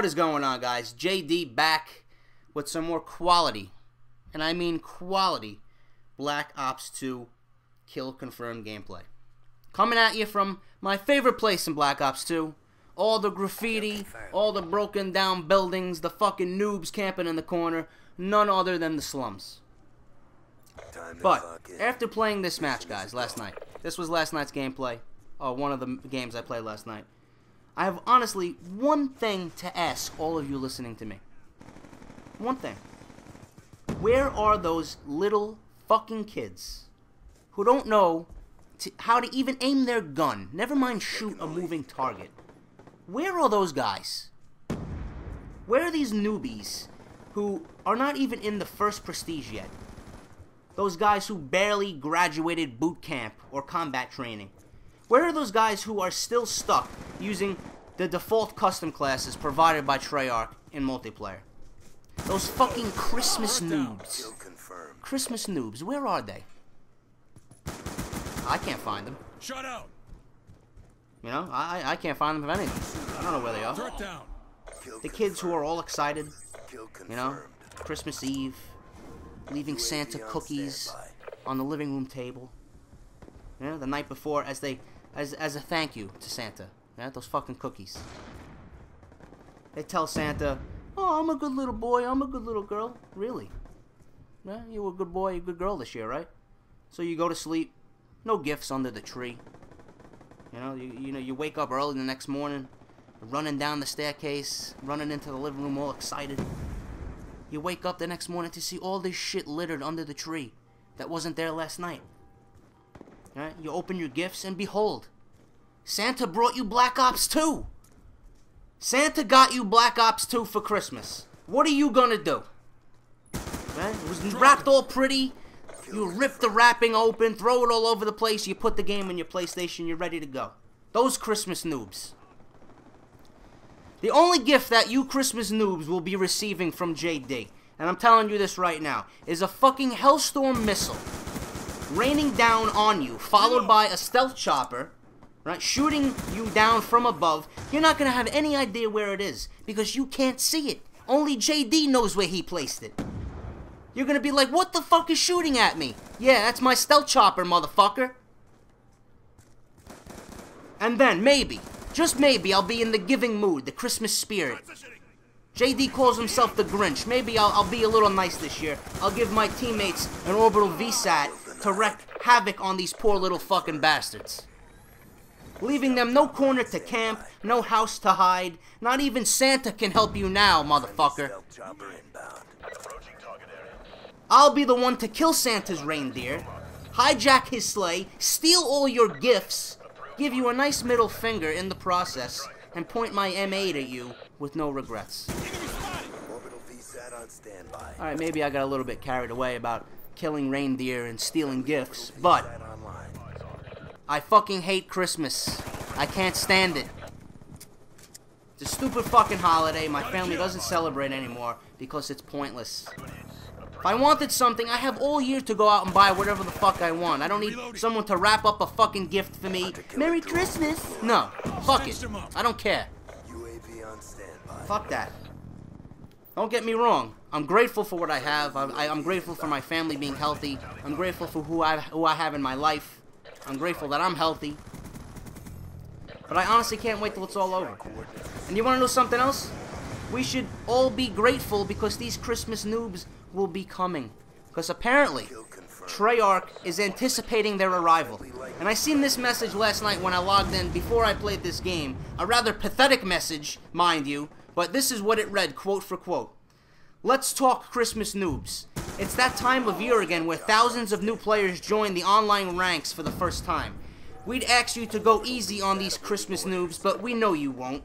What is going on, guys? JD back with some more quality, and I mean quality, Black Ops 2 kill confirmed gameplay. Coming at you from my favorite place in Black Ops 2. All the graffiti, all the broken down buildings, the fucking noobs camping in the corner. None other than the slums. But after playing this match, guys, last night, this was last night's gameplay, or one of the games I played last night. I have honestly one thing to ask all of you listening to me. One thing. Where are those little fucking kids who don't know to, how to even aim their gun, never mind shoot a moving target? Where are those guys? Where are these newbies who are not even in the first prestige yet? Those guys who barely graduated boot camp or combat training. Where are those guys who are still stuck using the default custom classes provided by Treyarch in multiplayer? Those fucking Christmas noobs. Christmas noobs, where are they? I can't find them. Shut out. You know, I I can't find them of anything. I don't know where they are. Down. The kids who are all excited, you know, Christmas Eve, leaving Santa cookies on the living room table. You know, the night before as they as as a thank you to Santa. Yeah, those fucking cookies. They tell Santa, "Oh, I'm a good little boy. I'm a good little girl." Really? Yeah, you were a good boy, a good girl this year, right? So you go to sleep, no gifts under the tree. You know, you you know you wake up early the next morning, running down the staircase, running into the living room all excited. You wake up the next morning to see all this shit littered under the tree that wasn't there last night. Right? You open your gifts and behold, Santa brought you Black Ops 2. Santa got you Black Ops 2 for Christmas. What are you gonna do? Right? It was wrapped all pretty. You rip the wrapping open, throw it all over the place, you put the game in your PlayStation, you're ready to go. Those Christmas noobs. The only gift that you Christmas noobs will be receiving from JD, and I'm telling you this right now, is a fucking Hellstorm missile raining down on you, followed by a stealth chopper, right, shooting you down from above. You're not gonna have any idea where it is because you can't see it. Only JD knows where he placed it. You're gonna be like, what the fuck is shooting at me? Yeah, that's my stealth chopper, motherfucker. And then, maybe, just maybe, I'll be in the giving mood, the Christmas spirit. JD calls himself the Grinch. Maybe I'll, I'll be a little nice this year. I'll give my teammates an orbital VSAT to wreak havoc on these poor little fucking bastards. Leaving them no corner to camp, no house to hide. Not even Santa can help you now, motherfucker. I'll be the one to kill Santa's reindeer, hijack his sleigh, steal all your gifts, give you a nice middle finger in the process, and point my M8 at you with no regrets. Alright, maybe I got a little bit carried away about killing reindeer and stealing gifts, but I fucking hate Christmas. I can't stand it. It's a stupid fucking holiday my family doesn't celebrate anymore because it's pointless. If I wanted something, I have all year to go out and buy whatever the fuck I want. I don't need someone to wrap up a fucking gift for me. Merry Christmas! No. Fuck it. I don't care. Fuck that. Don't get me wrong. I'm grateful for what I have. I'm, I, am grateful for my family being healthy. I'm grateful for who I, who I have in my life. I'm grateful that I'm healthy. But I honestly can't wait till it's all over. And you want to know something else? We should all be grateful because these Christmas noobs will be coming. Because apparently, Treyarch is anticipating their arrival. And I seen this message last night when I logged in before I played this game. A rather pathetic message, mind you, but this is what it read, quote for quote. Let's talk Christmas noobs. It's that time of year again where thousands of new players join the online ranks for the first time. We'd ask you to go easy on these Christmas noobs, but we know you won't.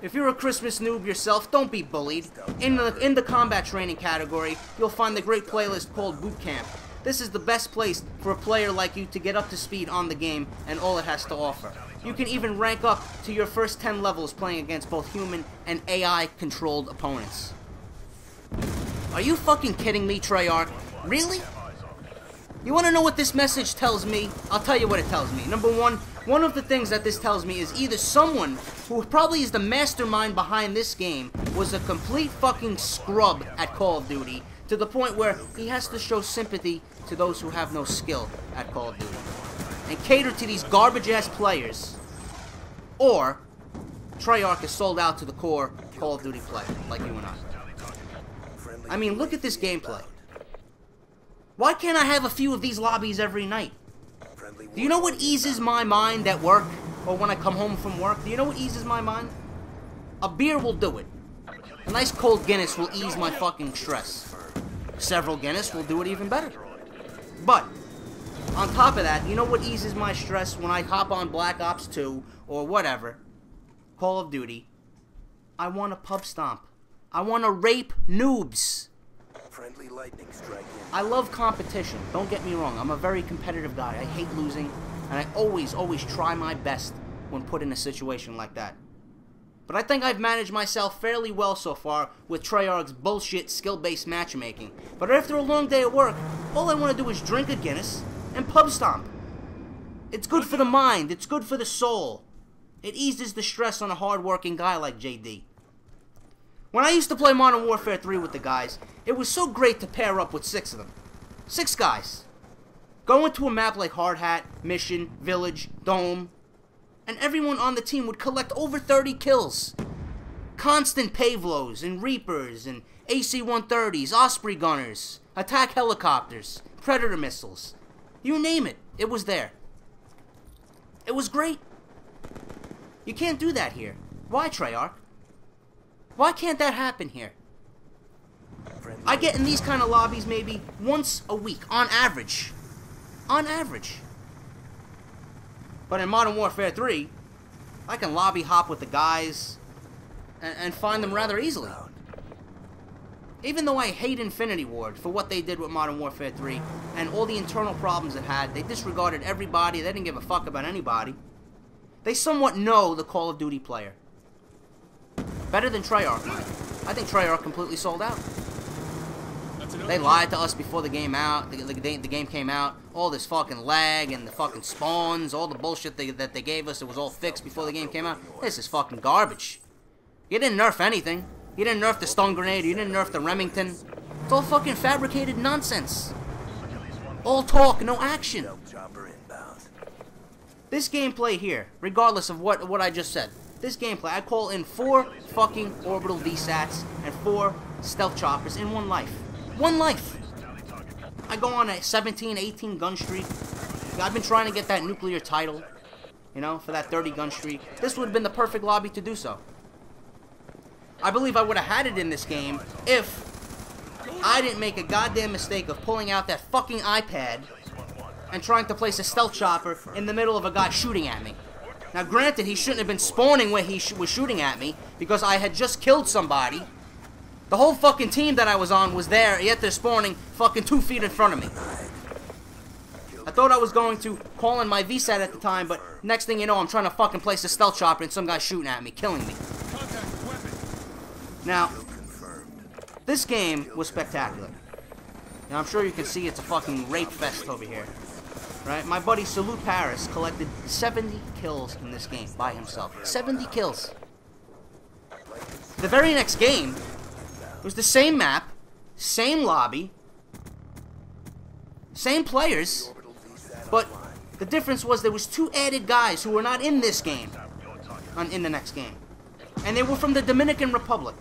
If you're a Christmas noob yourself, don't be bullied. In the, in the combat training category, you'll find the great playlist called Boot Camp. This is the best place for a player like you to get up to speed on the game and all it has to offer. You can even rank up to your first 10 levels playing against both human and AI-controlled opponents. Are you fucking kidding me, Treyarch? Really? You want to know what this message tells me? I'll tell you what it tells me. Number one, one of the things that this tells me is either someone who probably is the mastermind behind this game was a complete fucking scrub at Call of Duty to the point where he has to show sympathy to those who have no skill at Call of Duty and cater to these garbage ass players. Or Treyarch is sold out to the core Call of Duty player, like you and I. I mean, look at this gameplay. Why can't I have a few of these lobbies every night? Do you know what eases my mind at work or when I come home from work? Do you know what eases my mind? A beer will do it. A nice cold Guinness will ease my fucking stress. Several Guinness will do it even better. But, on top of that, you know what eases my stress when I hop on Black Ops 2 or whatever? Call of Duty. I want a pub stomp. I want to rape noobs. Friendly lightning strike I love competition. Don't get me wrong. I'm a very competitive guy. I hate losing, and I always, always try my best when put in a situation like that. But I think I've managed myself fairly well so far with Treyarch's bullshit skill-based matchmaking. But after a long day at work, all I want to do is drink a Guinness and pub stomp. It's good for the mind. It's good for the soul. It eases the stress on a hard-working guy like JD. When I used to play Modern Warfare 3 with the guys, it was so great to pair up with six of them. Six guys. Go into a map like Hard Hat, Mission, Village, Dome, and everyone on the team would collect over 30 kills. Constant Pave Lows and Reapers and AC-130s, Osprey gunners, attack helicopters, Predator missiles. You name it, it was there. It was great. You can't do that here. Why, Treyarch? Why can't that happen here? I get in these kind of lobbies maybe once a week, on average. On average. But in Modern Warfare 3, I can lobby hop with the guys and, and find them rather easily. Even though I hate Infinity Ward for what they did with Modern Warfare 3 and all the internal problems it had, they disregarded everybody, they didn't give a fuck about anybody. They somewhat know the Call of Duty player. Better than Treyarch. I think Treyarch completely sold out. They lied to us before the game out. The, the, the, game came out. All this fucking lag and the fucking spawns, all the bullshit they, that they gave us, it was all fixed before the game came out. This is fucking garbage. You didn't nerf anything. You didn't nerf the stun grenade. You didn't nerf the Remington. It's all fucking fabricated nonsense. All talk, no action. This gameplay here, regardless of what what I just said, this gameplay, I call in four fucking orbital VSATs and four stealth choppers in one life. One life! I go on a 17, 18 gun streak. I've been trying to get that nuclear title, you know, for that 30 gun streak. This would have been the perfect lobby to do so. I believe I would have had it in this game if I didn't make a goddamn mistake of pulling out that fucking iPad and trying to place a stealth chopper in the middle of a guy shooting at me. Now, granted, he shouldn't have been spawning where he sh was shooting at me because I had just killed somebody. The whole fucking team that I was on was there, yet they're spawning fucking two feet in front of me. I thought I was going to call in my VSAT at the time, but next thing you know, I'm trying to fucking place a stealth chopper and some guy shooting at me, killing me. Now, this game was spectacular. Now, I'm sure you can see it's a fucking rape fest over here. Right? My buddy Salutparis collected 70 kills in this game by himself. 70 kills. The very next game was the same map, same lobby, same players, but the difference was there was two added guys who were not in this game on, in the next game. And they were from the Dominican Republic.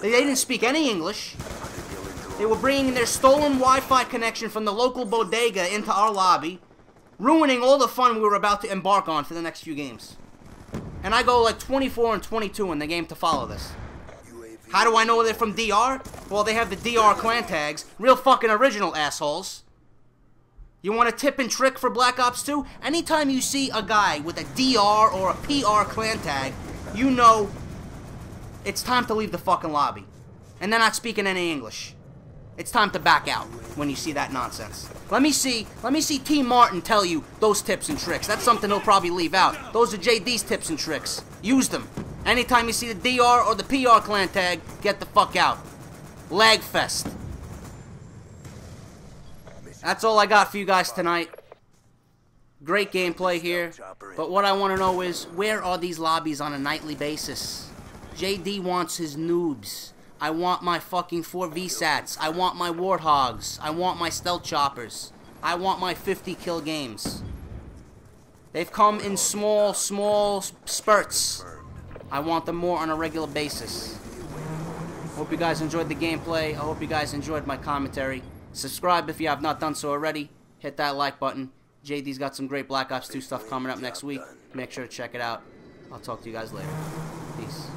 They, they didn't speak any English. They were bringing their stolen Wi-Fi connection from the local bodega into our lobby ruining all the fun we were about to embark on for the next few games. And I go like 24 and 22 in the game to follow this. How do I know they're from DR? Well, they have the DR clan tags. Real fucking original, assholes. You want a tip and trick for Black Ops 2? Anytime you see a guy with a DR or a PR clan tag, you know it's time to leave the fucking lobby. And they're not speaking any English. It's time to back out when you see that nonsense. Let me see, let me see TmarTn tell you those tips and tricks. That's something he'll probably leave out. Those are JD's tips and tricks. Use them. Anytime you see the DR or the PR clan tag, get the fuck out. Lagfest. That's all I got for you guys tonight. Great gameplay here. But what I want to know is, where are these lobbies on a nightly basis? JD wants his noobs. I want my fucking 4 VSATs. I want my Warthogs. I want my Stealth Choppers. I want my 50 kill games. They've come in small, small spurts. I want them more on a regular basis. Hope you guys enjoyed the gameplay. I hope you guys enjoyed my commentary. Subscribe if you have not done so already. Hit that like button. JD's got some great Black Ops 2 stuff coming up next week. Make sure to check it out. I'll talk to you guys later. Peace.